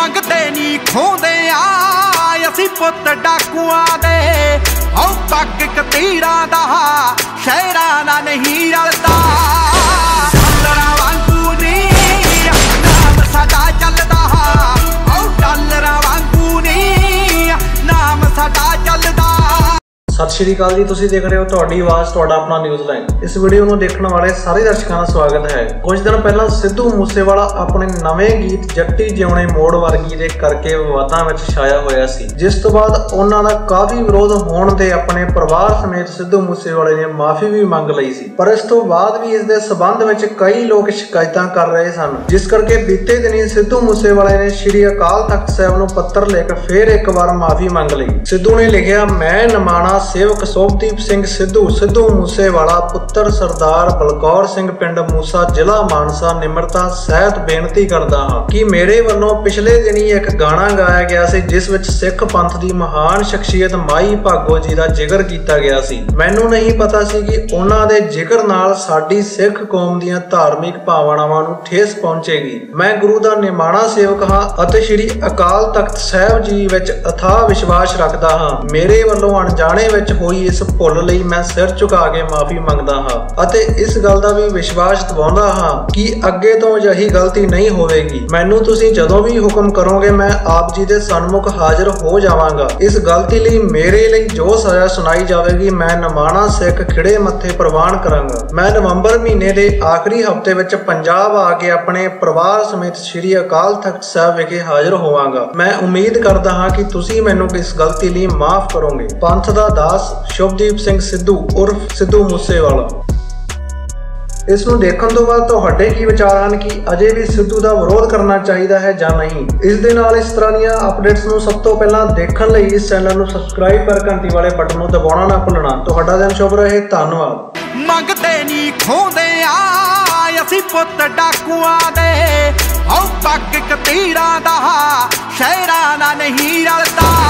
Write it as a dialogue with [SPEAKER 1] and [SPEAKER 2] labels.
[SPEAKER 1] ਮੰਗਦੇ ਨਹੀਂ ਖੋਦੇ ਆ। ਅਸੀਂ ਪੁੱਤ ਡਾਕੂਆਂ ਦੇ ਹਉ ਪੱਗ ਕਤੀਰਾਂ ਦਾ, ਸ਼ਹਿਰਾਂ ਨਾਲ ਨਹੀਂ ਰਲਦਾ।
[SPEAKER 2] ਸਤਿ ਸ਼੍ਰੀ ਅਕਾਲ ਜੀ, ਤੁਸੀਂ ਦੇਖ ਰਹੇ ਹੋ ਤੁਹਾਡੀ ਆਵਾਜ਼, ਤੁਹਾਡਾ ਆਪਣਾ ਨਿਊਜ਼ ਲਾਈਨ ਇਸ ਵੀਡੀਓ ਨੂੰ ਦੇਖਣ ਵਾਲੇ ਸਾਰੇ ਦਰਸ਼ਕਾਂ ਦਾ ਸਵਾਗਤ ਹੈ। ਕੁਝ ਦਿਨ ਪਹਿਲਾਂ ਸਿੱਧੂ ਮੂਸੇਵਾਲਾ ਆਪਣੇ ਨਵੇਂ ਗੀਤ ਜੱਟੀ ਜਿਉਣੇ ਮੋੜ ਵਰਗੀ ਦੇ ਕਰਕੇ ਵਿਵਾਦਾਂ ਵਿੱਚ ਛਾਇਆ ਹੋਇਆ ਸੀ। ਜਿਸ ਤੋਂ ਬਾਅਦ ਉਹਨਾਂ ਦਾ ਕਾਫੀ ਵਿਰੋਧ ਹੋਣ ਤੇ ਆਪਣੇ ਪਰਿਵਾਰ ਸਮੇਤ ਸਿੱਧੂ ਮੂਸੇਵਾਲੇ ਨੇ ਮਾਫੀ ਵੀ ਮੰਗ ਲਈ ਸੀ। ਪਰ ਇਸ ਤੋਂ ਬਾਅਦ ਵੀ ਇਸ ਦੇ ਸਬੰਧ ਵਿੱਚ ਕਈ ਲੋਕ ਸ਼ਿਕਾਇਤਾਂ ਕਰ ਰਹੇ ਸਨ। ਜਿਸ ਕਰਕੇ ਬੀਤੇ ਦਿਨੀ ਸਿੱਧੂ ਮੂਸੇਵਾਲੇ ਨੇ ਸ੍ਰੀ ਅਕਾਲ ਤਖਤ ਸਾਹਿਬ ਨੂੰ ਪੱਤਰ ਲਿਖ ਫੇਰ ਇੱਕ ਵਾਰ ਮਾਫੀ ਮੰਗ ਲਈ। ਸਿੱਧੂ ਨੇ ਲਿਖਿਆ, ਮੈਂ ਨਮਾਣਾ ਸੇਵਕ ਸੋਭਦੀਪ ਸਿੰਘ ਸਿੱਧੂ ਸਿੱਧੂ ਮੂਸੇਵਾਲਾ, ਪੁੱਤਰ ਸਰਦਾਰ ਬਲਕੌਰ ਸਿੰਘ ਪਿੰਡ ਮੂਸਾ, ਜ਼ਿਲ੍ਹਾ ਮਾਨਸਾ, ਨਿਮਰਤਾ, ਸਹਿਤ ਬੇਨਤੀ ਕਰਦਾ ਹਾਂ ਕਿ ਮੇਰੇ ਵੱਲੋਂ ਪਿਛਲੇ ਦਿਨੀ ਇੱਕ ਗਾਣਾ ਗਾਇਆ ਗਿਆ ਸੀ, ਜਿਸ ਵਿੱਚ ਸਿੱਖ ਪੰਥ ਦੀ ਮਹਾਨ ਸ਼ਖਸੀਅਤ ਮਾਈ ਭਾਗੋ ਜੀ ਦਾ ਜ਼ਿਕਰ ਕੀਤਾ ਗਿਆ ਸੀ। ਮੈਨੂੰ ਨਹੀਂ ਪਤਾ ਸੀ ਕਿ ਉਹਨਾਂ ਦੇ ਜ਼ਿਕਰ ਨਾਲ ਸਾਡੀ ਸਿੱਖ ਕੌਮ ਦੀਆਂ ਧਾਰਮਿਕ ਭਾਵਨਾਵਾਂ ਨੂੰ ਠੇਸ ਪਹੁੰਚੇਗੀ। ਮੈਂ ਗੁਰੂ ਦਾ ਨਿਮਾਣਾ ਸੇਵਕ ਹਾਂ ਅਤੇ ਸ੍ਰੀ ਅਕਾਲ ਤਖਤ ਸਾਹਿਬ ਜੀ ਵਿੱਚ ਅਥਾਹ ਵਿਸ਼ਵਾਸ ਰੱਖਦਾ ਹਾਂ। ਮੇਰੇ ਵੱਲੋਂ ਅਣਜਾਣੇ ਵਿੱਚ ਹੋਈ ਇਸ ਭੁੱਲ ਲਈ ਮੈਂ ਸਿਰ ਝੁਕਾ ਕੇ ਮਾਫੀ ਮੰਗਦਾ ਹਾਂ ਅਤੇ ਇਸ ਗੱਲ ਦਾ ਵੀ ਵਿਸ਼ਵਾਸ ਦਿਵਾਉਂਦਾ ਹਾਂ ਕਿ ਅੱਗੇ ਤੋਂ ਅਜਿਹੀ ਗਲਤੀ ਨਹੀਂ ਹੋਵੇਗੀ। ਮੈਨੂੰ ਤੁਸੀਂ ਜਦੋਂ ਵੀ ਹੁਕਮ ਕਰੋਗੇ, ਮੈਂ ਆਪ ਜੀ ਦੇ ਸਨਮੁਖ ਹਾਜ਼ਰ ਹੋ ਜਾਵਾਂਗਾ। ਇਸ ਗਲਤੀ ਲਈ ਮੇਰੇ ਲਈ ਜੋ ਸਜ਼ਾ ਸੁਣਾਈ ਜਾਵੇਗੀ, ਮੈਂ ਨਮਾਣਾ ਸਿੱਖ ਖਿੜੇ ਮੱਥੇ ਪ੍ਰਵਾਨ ਕਰਾਂਗਾ। ਮੈਂ ਨਵੰਬਰ ਮਹੀਨੇ ਦੇ ਆਖਰੀ ਹਫ਼ਤੇ ਵਿੱਚ ਪੰਜਾਬ ਆ ਕੇ ਆਪਣੇ ਪਰਿਵਾਰ ਸਮੇਤ ਸ੍ਰੀ ਅਕਾਲ ਤਖਤ ਸਾਹਿਬ ਵਿਖੇ ਹਾਜ਼ਰ ਹੋਵਾਂਗਾ। ਮੈਂ ਉਮੀਦ ਕਰਦਾ ਹਾਂ ਕਿ ਤੁਸੀਂ ਮੈਨੂੰ ਇਸ ਗਲਤੀ ਲਈ ਮਾਫ ਕਰੋਗੇ। ਪੰਥ ਦਾ ਦਾਸ ਸ਼ੁਭਦੀਪ ਸਿੰਘ ਸਿੱਧੂ ਉਰਫ ਸਿੱਧੂ ਮੂਸੇਵਾਲਾ। ਇਸ ਨੂੰ ਦੇਖਣ ਤੋਂ ਬਾਅਦ ਤੁਹਾਡੇ ਕੀ ਵਿਚਾਰ ਹਨ ਕਿ ਅਜੇ ਵੀ ਸਿੱਧੂ ਦਾ ਵਿਰੋਧ ਕਰਨਾ ਚਾਹੀਦਾ ਹੈ ਜਾਂ ਨਹੀਂ? ਇਸ ਦੇ ਨਾਲ ਇਸ ਤਰ੍ਹਾਂ ਦੀਆਂ ਅਪਡੇਟਸ ਨੂੰ ਸਭ ਤੋਂ ਪਹਿਲਾਂ ਦੇਖਣ ਲਈ ਇਸ ਚੈਨਲ ਨੂੰ ਸਬਸਕ੍ਰਾਈਬ ਕਰ ਘੰਟੀ ਵਾਲੇ ਬਟਨ ਨੂੰ ਦਬਾਉਣਾ ਨਾ ਭੁੱਲਣਾ। ਤੁਹਾਡਾ ਦਿਨ ਸ਼ੁਭ ਰਹੇ, ਧੰਨਵਾਦ।
[SPEAKER 1] ਮੰਗਦੇ ਨਹੀਂ ਖੋਦੇ ਆ ਅਸੀਂ ਪੁੱਤ ਡਾਕੂਆਂ ਦੇ। ਹਉ ਪੱਗ ਕਤੀਰਾਂ ਦਾ, ਸ਼ਹਿਰਾਂ ਨਾਲ ਨਹੀਂ ਰਲਦਾ।